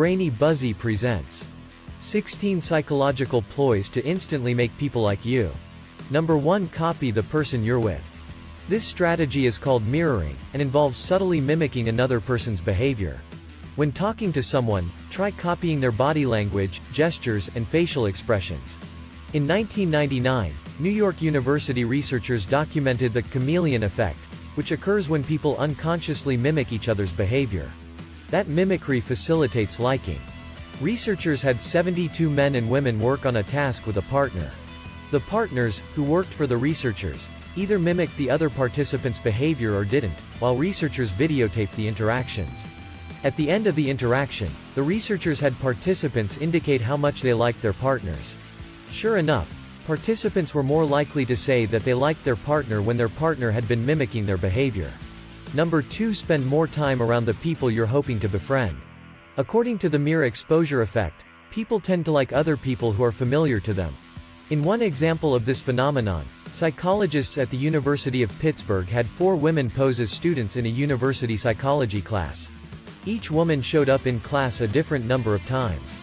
Brainy Buzzy presents 16 Psychological Ploys to Instantly Make People Like You. Number 1 Copy the person you're with. This strategy is called mirroring, and involves subtly mimicking another person's behavior. When talking to someone, try copying their body language, gestures, and facial expressions. In 1999, New York University researchers documented the chameleon effect, which occurs when people unconsciously mimic each other's behavior. That mimicry facilitates liking. Researchers had 72 men and women work on a task with a partner. The partners, who worked for the researchers, either mimicked the other participants' behavior or didn't, while researchers videotaped the interactions. At the end of the interaction, the researchers had participants indicate how much they liked their partners. Sure enough, participants were more likely to say that they liked their partner when their partner had been mimicking their behavior. Number 2 Spend more time around the people you're hoping to befriend. According to the mere exposure effect, people tend to like other people who are familiar to them. In one example of this phenomenon, psychologists at the University of Pittsburgh had four women pose as students in a university psychology class. Each woman showed up in class a different number of times.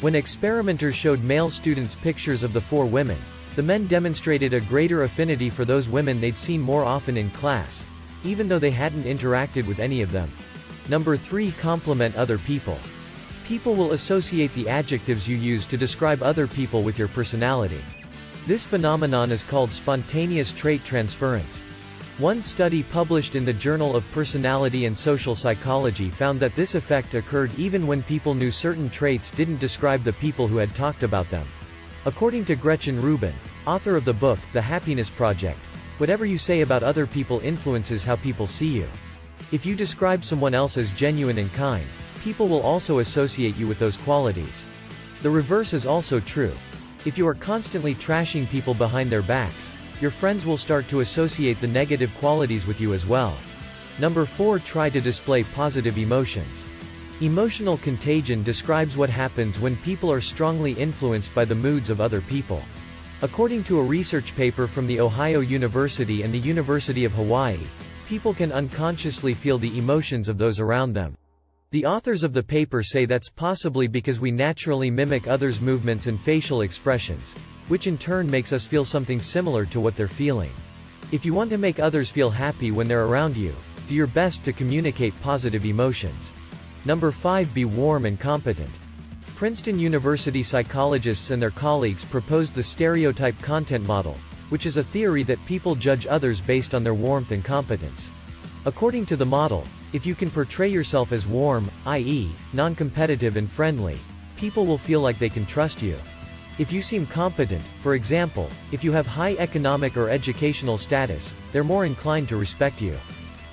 When experimenters showed male students pictures of the four women, the men demonstrated a greater affinity for those women they'd seen more often in class, even though they hadn't interacted with any of them. Number 3 Compliment other people. People will associate the adjectives you use to describe other people with your personality. This phenomenon is called spontaneous trait transference. One study published in the Journal of Personality and Social Psychology found that this effect occurred even when people knew certain traits didn't describe the people who had talked about them. According to Gretchen Rubin, author of the book, The Happiness Project, whatever you say about other people influences how people see you. If you describe someone else as genuine and kind, people will also associate you with those qualities. The reverse is also true. If you are constantly trashing people behind their backs, your friends will start to associate the negative qualities with you as well. Number 4 Try to display positive emotions. Emotional contagion describes what happens when people are strongly influenced by the moods of other people. According to a research paper from the Ohio University and the University of Hawaii, people can unconsciously feel the emotions of those around them. The authors of the paper say that's possibly because we naturally mimic others' movements and facial expressions, which in turn makes us feel something similar to what they're feeling. If you want to make others feel happy when they're around you, do your best to communicate positive emotions. Number 5 Be warm and competent. Princeton University psychologists and their colleagues proposed the stereotype content model, which is a theory that people judge others based on their warmth and competence. According to the model, if you can portray yourself as warm, i.e., non-competitive and friendly, people will feel like they can trust you. If you seem competent, for example, if you have high economic or educational status, they're more inclined to respect you.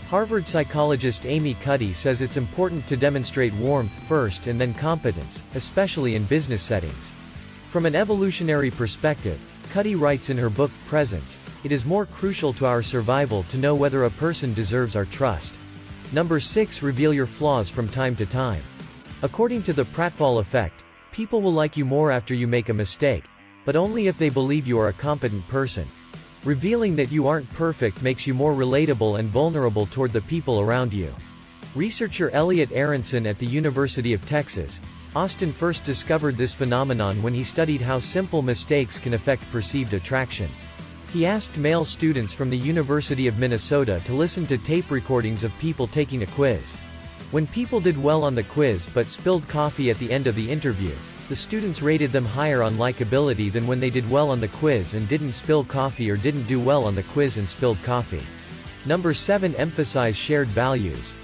Harvard psychologist Amy Cuddy says it's important to demonstrate warmth first and then competence, especially in business settings. From an evolutionary perspective, Cuddy writes in her book, Presence, it is more crucial to our survival to know whether a person deserves our trust. Number 6 Reveal your flaws from time to time. According to the Pratfall effect, People will like you more after you make a mistake. But only if they believe you are a competent person. Revealing that you aren't perfect makes you more relatable and vulnerable toward the people around you. Researcher Elliot Aronson at the University of Texas, Austin first discovered this phenomenon when he studied how simple mistakes can affect perceived attraction. He asked male students from the University of Minnesota to listen to tape recordings of people taking a quiz. When people did well on the quiz but spilled coffee at the end of the interview, the students rated them higher on likability than when they did well on the quiz and didn't spill coffee or didn't do well on the quiz and spilled coffee. Number 7 Emphasize shared values.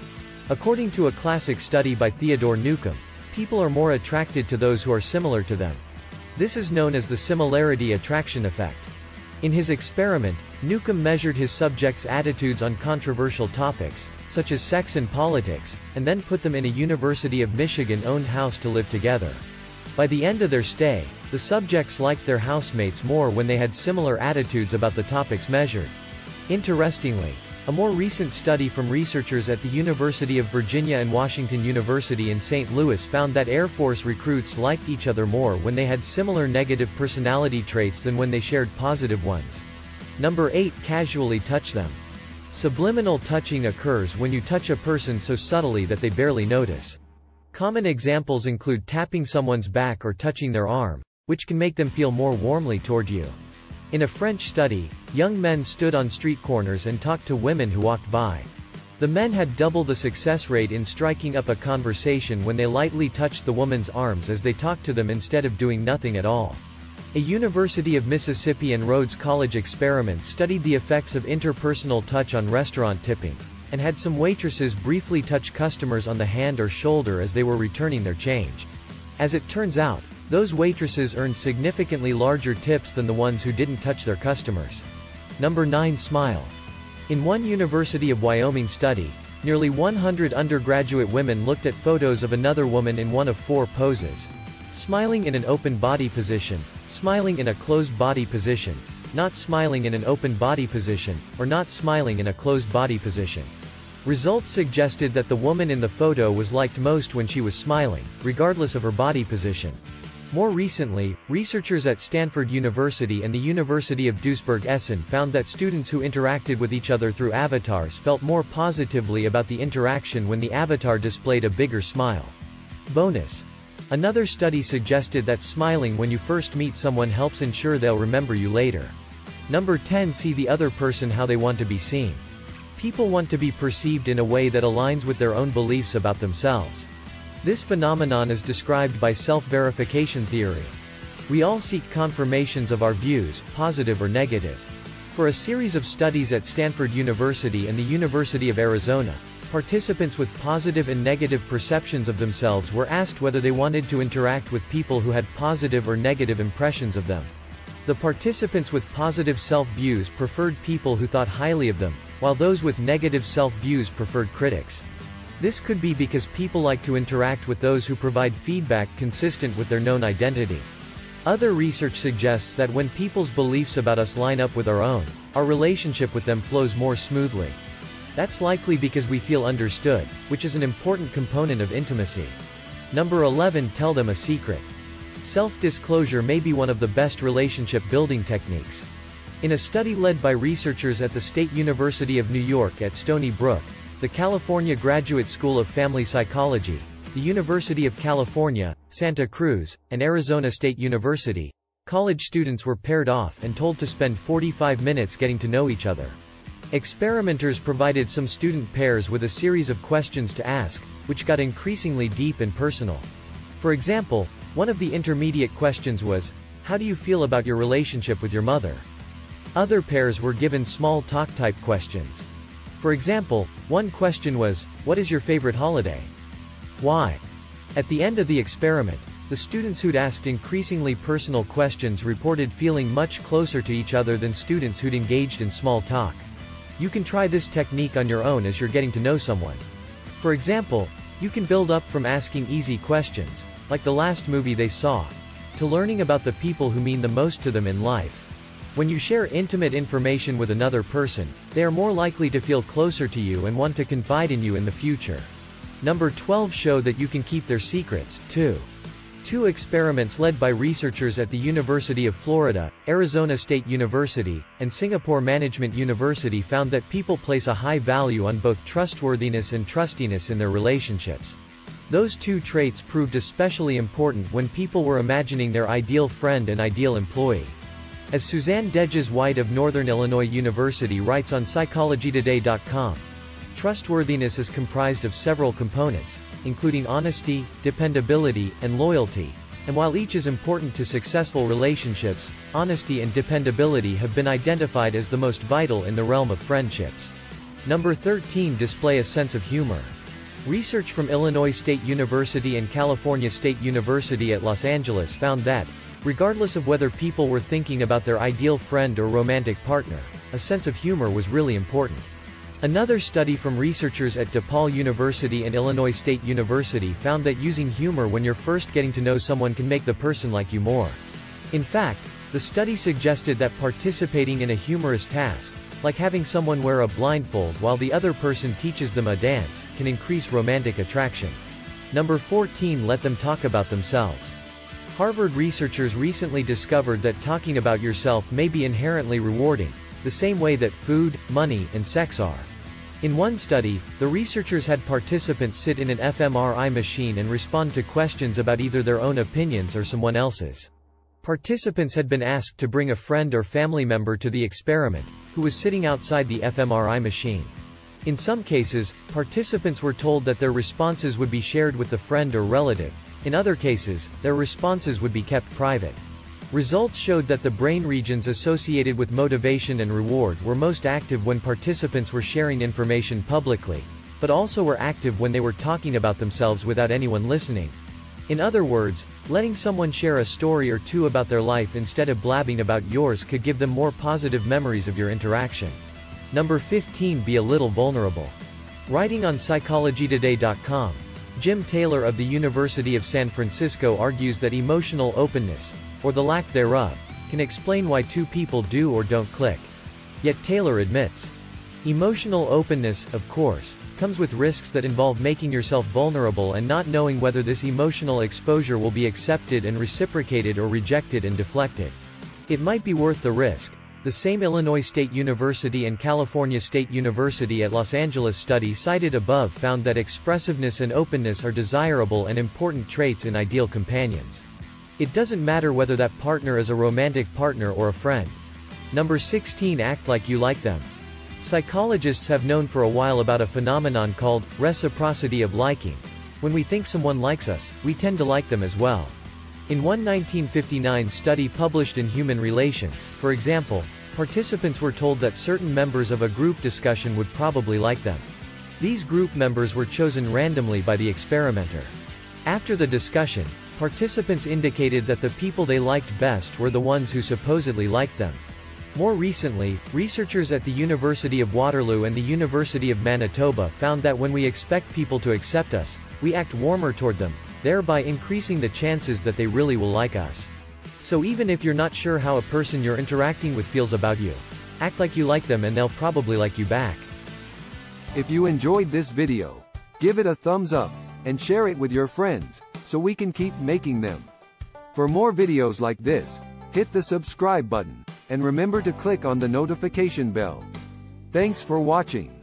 According to a classic study by Theodore Newcomb, people are more attracted to those who are similar to them. This is known as the similarity attraction effect. In his experiment, Newcomb measured his subjects' attitudes on controversial topics, such as sex and politics, and then put them in a University of Michigan-owned house to live together. By the end of their stay, the subjects liked their housemates more when they had similar attitudes about the topics measured. Interestingly, a more recent study from researchers at the University of Virginia and Washington University in St. Louis found that Air Force recruits liked each other more when they had similar negative personality traits than when they shared positive ones. Number 8 Casually touch them. Subliminal touching occurs when you touch a person so subtly that they barely notice. Common examples include tapping someone's back or touching their arm, which can make them feel more warmly toward you. In a French study, young men stood on street corners and talked to women who walked by. The men had double the success rate in striking up a conversation when they lightly touched the woman's arms as they talked to them instead of doing nothing at all. A University of Mississippi and Rhodes College experiment studied the effects of interpersonal touch on restaurant tipping, and had some waitresses briefly touch customers on the hand or shoulder as they were returning their change. As it turns out, those waitresses earned significantly larger tips than the ones who didn't touch their customers. Number 9 Smile. In one University of Wyoming study, nearly 100 undergraduate women looked at photos of another woman in one of four poses. Smiling in an open body position, smiling in a closed body position, not smiling in an open body position, or not smiling in a closed body position. Results suggested that the woman in the photo was liked most when she was smiling, regardless of her body position. More recently, researchers at Stanford University and the University of Duisburg-Essen found that students who interacted with each other through avatars felt more positively about the interaction when the avatar displayed a bigger smile. Bonus. Another study suggested that smiling when you first meet someone helps ensure they'll remember you later. Number 10 See the other person how they want to be seen. People want to be perceived in a way that aligns with their own beliefs about themselves. This phenomenon is described by self-verification theory. We all seek confirmations of our views, positive or negative. For a series of studies at Stanford University and the University of Arizona, participants with positive and negative perceptions of themselves were asked whether they wanted to interact with people who had positive or negative impressions of them. The participants with positive self-views preferred people who thought highly of them, while those with negative self-views preferred critics. This could be because people like to interact with those who provide feedback consistent with their known identity. Other research suggests that when people's beliefs about us line up with our own, our relationship with them flows more smoothly. That's likely because we feel understood, which is an important component of intimacy. Number 11 Tell them a secret. Self-disclosure may be one of the best relationship building techniques. In a study led by researchers at the State University of New York at Stony Brook, the California Graduate School of Family Psychology, the University of California, Santa Cruz, and Arizona State University. College students were paired off and told to spend 45 minutes getting to know each other. Experimenters provided some student pairs with a series of questions to ask, which got increasingly deep and personal. For example, one of the intermediate questions was, How do you feel about your relationship with your mother? Other pairs were given small talk type questions. For example, one question was, what is your favorite holiday? Why? At the end of the experiment, the students who'd asked increasingly personal questions reported feeling much closer to each other than students who'd engaged in small talk. You can try this technique on your own as you're getting to know someone. For example, you can build up from asking easy questions, like the last movie they saw, to learning about the people who mean the most to them in life. When you share intimate information with another person, they are more likely to feel closer to you and want to confide in you in the future. Number 12 show that you can keep their secrets, too. Two experiments led by researchers at the University of Florida, Arizona State University, and Singapore Management University found that people place a high value on both trustworthiness and trustiness in their relationships. Those two traits proved especially important when people were imagining their ideal friend and ideal employee. As Suzanne Degges White of Northern Illinois University writes on PsychologyToday.com, trustworthiness is comprised of several components, including honesty, dependability, and loyalty. And while each is important to successful relationships, honesty and dependability have been identified as the most vital in the realm of friendships. Number 13 Display a sense of humor. Research from Illinois State University and California State University at Los Angeles found that, Regardless of whether people were thinking about their ideal friend or romantic partner, a sense of humor was really important. Another study from researchers at DePaul University and Illinois State University found that using humor when you're first getting to know someone can make the person like you more. In fact, the study suggested that participating in a humorous task, like having someone wear a blindfold while the other person teaches them a dance, can increase romantic attraction. Number 14 Let them talk about themselves. Harvard researchers recently discovered that talking about yourself may be inherently rewarding, the same way that food, money, and sex are. In one study, the researchers had participants sit in an fMRI machine and respond to questions about either their own opinions or someone else's. Participants had been asked to bring a friend or family member to the experiment, who was sitting outside the fMRI machine. In some cases, participants were told that their responses would be shared with the friend or relative. In other cases, their responses would be kept private. Results showed that the brain regions associated with motivation and reward were most active when participants were sharing information publicly, but also were active when they were talking about themselves without anyone listening. In other words, letting someone share a story or two about their life instead of blabbing about yours could give them more positive memories of your interaction. Number 15 Be a little vulnerable. Writing on PsychologyToday.com, Jim Taylor of the University of San Francisco argues that emotional openness, or the lack thereof, can explain why two people do or don't click. Yet Taylor admits, Emotional openness, of course, comes with risks that involve making yourself vulnerable and not knowing whether this emotional exposure will be accepted and reciprocated or rejected and deflected. It might be worth the risk. The same Illinois State University and California State University at Los Angeles study cited above found that expressiveness and openness are desirable and important traits in ideal companions. It doesn't matter whether that partner is a romantic partner or a friend. Number 16 Act like you like them. Psychologists have known for a while about a phenomenon called reciprocity of liking. When we think someone likes us, we tend to like them as well. In one 1959 study published in Human Relations, for example, participants were told that certain members of a group discussion would probably like them. These group members were chosen randomly by the experimenter. After the discussion, participants indicated that the people they liked best were the ones who supposedly liked them. More recently, researchers at the University of Waterloo and the University of Manitoba found that when we expect people to accept us, we act warmer toward them, thereby increasing the chances that they really will like us. So even if you're not sure how a person you're interacting with feels about you, act like you like them and they'll probably like you back. If you enjoyed this video, give it a thumbs up, and share it with your friends, so we can keep making them. For more videos like this, hit the subscribe button and remember to click on the notification bell. Thanks for watching.